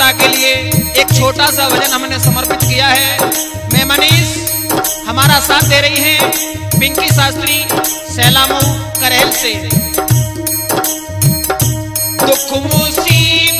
छोटा सा वज़न हमने समर्पित किया है। मैं मनीष, हमारा साथ दे रही हैं पिंकी शास्त्री सैलामू करेल से। दुख मुसीबत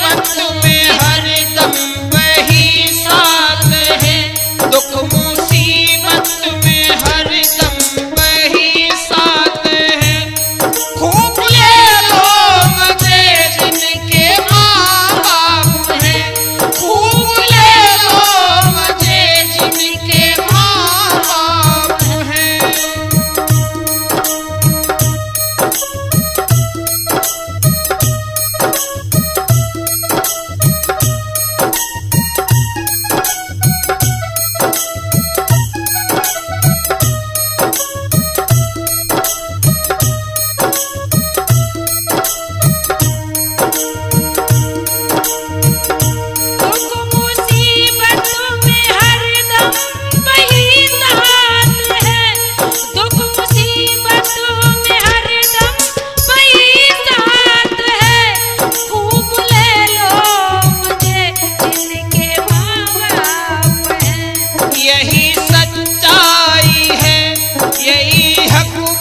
हकूक